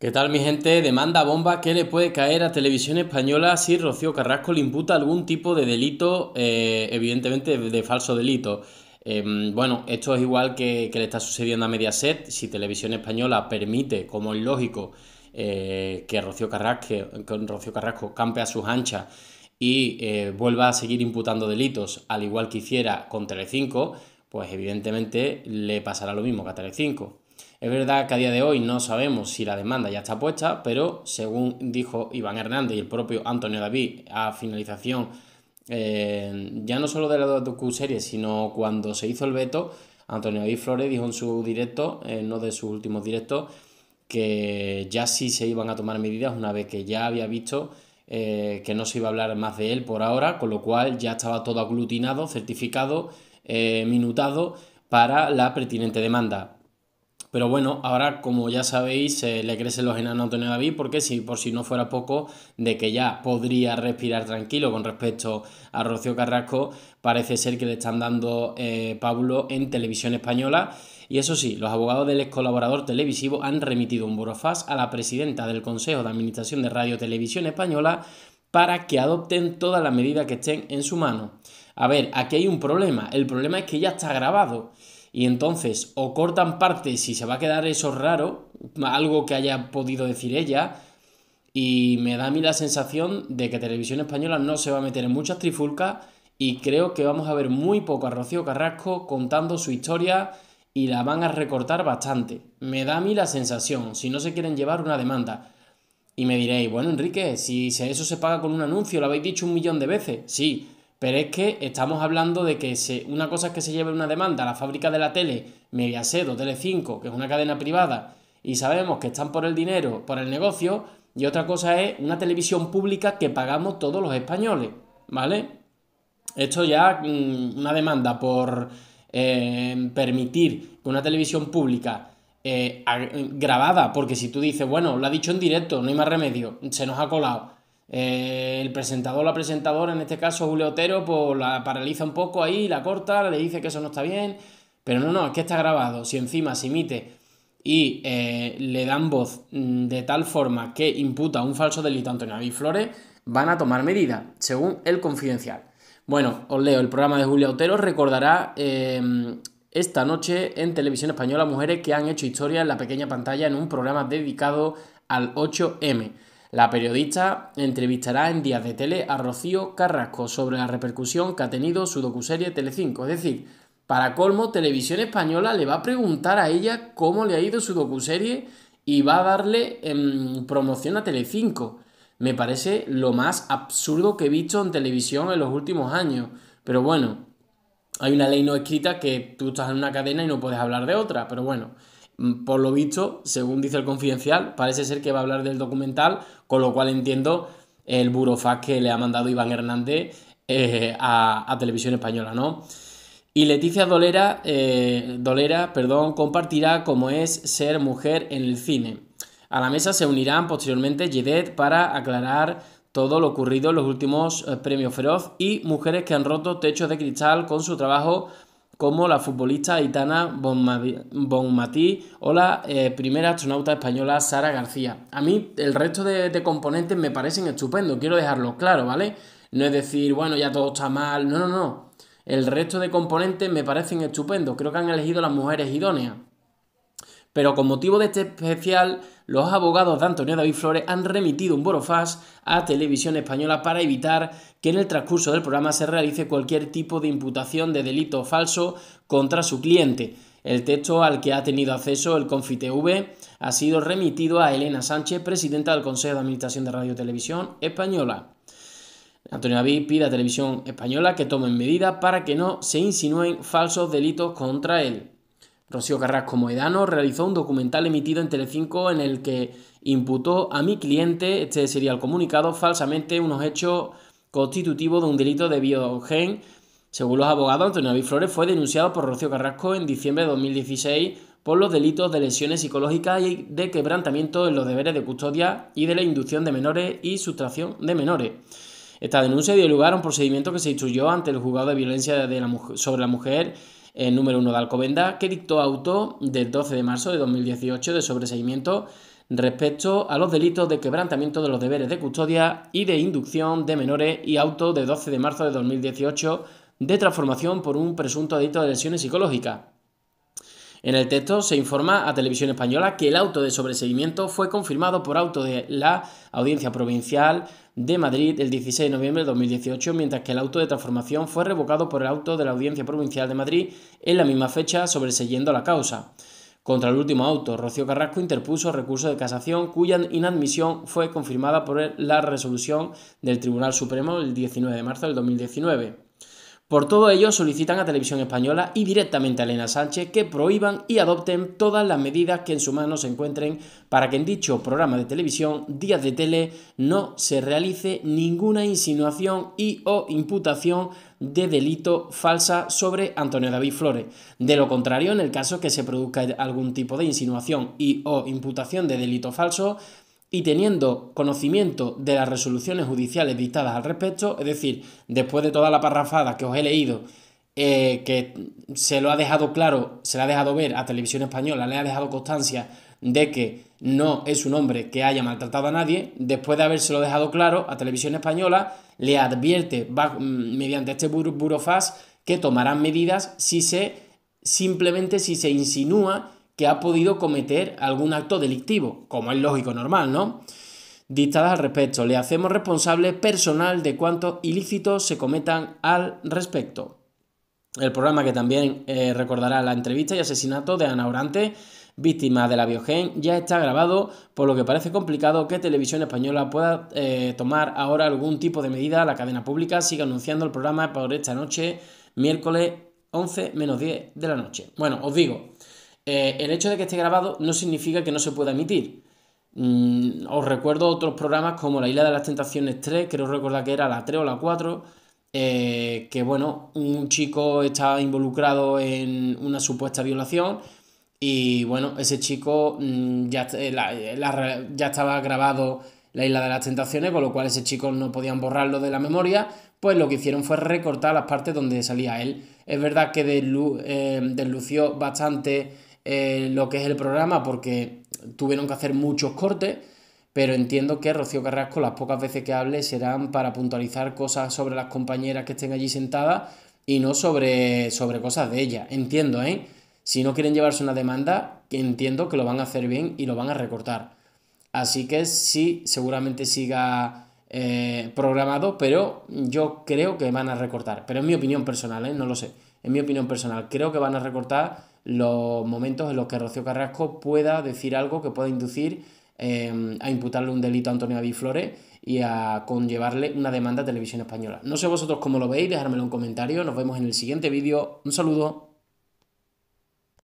¿Qué tal mi gente? Demanda bomba que le puede caer a Televisión Española si Rocío Carrasco le imputa algún tipo de delito, eh, evidentemente de falso delito. Em, bueno, esto es igual que, le está sucediendo a Mediaset. Si Televisión Española permite, como es lógico, eh, que Rocío Carrasco, Rocío Carrasco campe a sus anchas y eh, vuelva a seguir imputando delitos, al igual que hiciera con Telecinco, pues evidentemente le pasará lo mismo que a Telecinco. Es verdad que a día de hoy no sabemos si la demanda ya está puesta, pero según dijo Iván Hernández y el propio Antonio David a finalización eh, ya no solo de la docu-serie, sino cuando se hizo el veto, Antonio David Flores dijo en su directo, en uno de sus últimos directos, que ya sí se iban a tomar medidas una vez que ya había visto eh, que no se iba a hablar más de él por ahora, con lo cual ya estaba todo aglutinado, certificado, eh, minutado para la pertinente demanda. Pero bueno, ahora como ya sabéis, le crecen los enanos a Antonio David, porque si por si no fuera poco, de que ya podría respirar tranquilo con respecto a Rocío Carrasco, parece ser que le están dando eh, Pablo en televisión española. Y eso sí, los abogados del ex colaborador televisivo han remitido un burofax a la presidenta del Consejo de Administración de Radio Televisión Española para que adopten todas las medidas que estén en su mano. A ver, aquí hay un problema. El problema es que ya está grabado y entonces o cortan partes si se va a quedar eso raro, algo que haya podido decir ella, y me da a mí la sensación de que Televisión Española no se va a meter en muchas trifulcas y creo que vamos a ver muy poco a Rocío Carrasco contando su historia y la van a recortar bastante. Me da a mí la sensación, si no se quieren llevar una demanda. Y me diréis, bueno Enrique, si eso se paga con un anuncio, lo habéis dicho un millón de veces. Sí, pero es que estamos hablando de que se, una cosa es que se lleve una demanda a la fábrica de la tele, Mediaset o Tele5, que es una cadena privada, y sabemos que están por el dinero, por el negocio, y otra cosa es una televisión pública que pagamos todos los españoles, ¿vale? Esto ya, mm, una demanda por eh, permitir que una televisión pública eh, grabada, porque si tú dices, bueno, lo ha dicho en directo, no hay más remedio, se nos ha colado eh, el presentador, la presentadora, en este caso Julio Otero, pues la paraliza un poco ahí, la corta, le dice que eso no está bien, pero no, no, es que está grabado. Si encima se emite y eh, le dan voz mm, de tal forma que imputa un falso delito a Antonio David Flores, van a tomar medidas, según el confidencial. Bueno, os leo, el programa de Julio Otero recordará em, esta noche en Televisión Española mujeres que han hecho historia en la pequeña pantalla en un programa dedicado al 8M. La periodista entrevistará en Días de Tele a Rocío Carrasco sobre la repercusión que ha tenido su docuserie Telecinco. Es decir, para colmo, Televisión Española le va a preguntar a ella cómo le ha ido su docuserie y va a darle em, promoción a Telecinco. Me parece lo más absurdo que he visto en televisión en los últimos años. Pero bueno, hay una ley no escrita que tú estás en una cadena y no puedes hablar de otra. Pero bueno, por lo visto, según dice el confidencial, parece ser que va a hablar del documental, con lo cual entiendo el burofax que le ha mandado Iván Hernández eh, a, Televisión Española, ¿no? Y Leticia Dolera, eh, Dolera perdón, compartirá cómo es ser mujer en el cine. A la mesa se unirán posteriormente Jedet para aclarar todo lo ocurrido en los últimos eh, premios Feroz y mujeres que han roto techos de cristal con su trabajo como la futbolista Aitana Bonmatí o la eh, primera astronauta española Sara García. A mí el resto de, componentes me parecen estupendos, quiero dejarlo claro, ¿vale? No es decir, bueno, ya todo está mal, no, no, no. El resto de componentes me parecen estupendos, creo que han elegido las mujeres idóneas. Pero con motivo de este especial, los abogados de Antonio David Flores han remitido un burofax a Televisión Española para evitar que en el transcurso del programa se realice cualquier tipo de imputación de delito falso contra su cliente. El texto al que ha tenido acceso el ConfiTV ha sido remitido a Elena Sánchez, presidenta del Consejo de Administración de Radio Televisión Española. Antonio David pide a Televisión Española que tomen medidas para que no se insinúen falsos delitos contra él. Rocío Carrasco Moedano realizó un documental emitido en Telecinco en el que imputó a mi cliente, este sería el comunicado, falsamente unos hechos constitutivos de un delito de biogen. Según los abogados, Antonio David Flores fue denunciado por Rocío Carrasco en diciembre de 2016 por los delitos de lesiones psicológicas y de quebrantamiento en los deberes de custodia y de la inducción de menores y sustracción de menores. Esta denuncia dio lugar a un procedimiento que se instruyó ante el juzgado de violencia sobre la mujer el número 1 de Alcobenda, que dictó auto del 12 de marzo de 2018 de sobreseimiento respecto a los delitos de quebrantamiento de los deberes de custodia y de inducción de menores y auto de 12 de marzo de 2018 de transformación por un presunto delito de lesiones psicológicas. En el texto se informa a Televisión Española que el auto de sobreseguimiento fue confirmado por auto de la Audiencia Provincial de Madrid el 16 de noviembre de 2018, mientras que el auto de transformación fue revocado por el auto de la Audiencia Provincial de Madrid en la misma fecha, sobreseyendo la causa. Contra el último auto, Rocío Carrasco interpuso recurso de casación cuya inadmisión fue confirmada por la resolución del Tribunal Supremo el 19 de marzo del 2019. Por todo ello, solicitan a Televisión Española y directamente a Elena Sánchez que prohíban y adopten todas las medidas que en su mano se encuentren para que en dicho programa de televisión, Días de Tele, no se realice ninguna insinuación y o imputación de delito falsa sobre Antonio David Flores. De lo contrario, en el caso que se produzca algún tipo de insinuación y o imputación de delito falso, y teniendo conocimiento de las resoluciones judiciales dictadas al respecto, es decir, después de toda la parrafada que os he leído, eh, que se lo ha dejado claro, se le ha dejado ver a Televisión Española, le ha dejado constancia de que no es un hombre que haya maltratado a nadie, después de habérselo dejado claro a Televisión Española, le advierte mm, mediante este burofaz que tomarán medidas si se simplemente si se insinúa que ha podido cometer algún acto delictivo, como es lógico normal, ¿no? Dictadas al respecto, le hacemos responsable personal de cuántos ilícitos se cometan al respecto. El programa que también eh, recordará la entrevista y asesinato de Ana Orante, víctima de la biogen, ya está grabado, por lo que parece complicado que Televisión Española pueda eh, tomar ahora algún tipo de medida. La cadena pública sigue anunciando el programa por esta noche, miércoles 11 menos 10 de la noche. Bueno, os digo, eh, el hecho de que esté grabado no significa que no se pueda emitir. Mm, os recuerdo otros programas como La Isla de las Tentaciones 3, creo recordar que era la 3 o la 4, eh, que bueno, un chico estaba involucrado en una supuesta violación y bueno, ese chico mm, ya, eh, ya estaba grabado La Isla de las Tentaciones, con lo cual ese chico no podían borrarlo de la memoria, pues lo que hicieron fue recortar las partes donde salía él. Es verdad que deslució bastante eh, lo que es el programa porque tuvieron que hacer muchos cortes, pero entiendo que Rocío Carrasco las pocas veces que hable serán para puntualizar cosas sobre las compañeras que estén allí sentadas y no sobre, sobre cosas de ella. Entiendo, ¿eh? Si no quieren llevarse una demanda, entiendo que lo van a hacer bien y lo van a recortar. Así que sí, seguramente siga eh, programado, pero yo creo que van a recortar. Pero es mi opinión personal, ¿eh? no lo sé. En mi opinión personal, creo que van a recortar los momentos en los que Rocío Carrasco pueda decir algo que pueda inducir em, a imputarle un delito a Antonio David Flores y a conllevarle una demanda a Televisión Española. No sé vosotros cómo lo veis, dejármelo en un comentario. Nos vemos en el siguiente vídeo. Un saludo.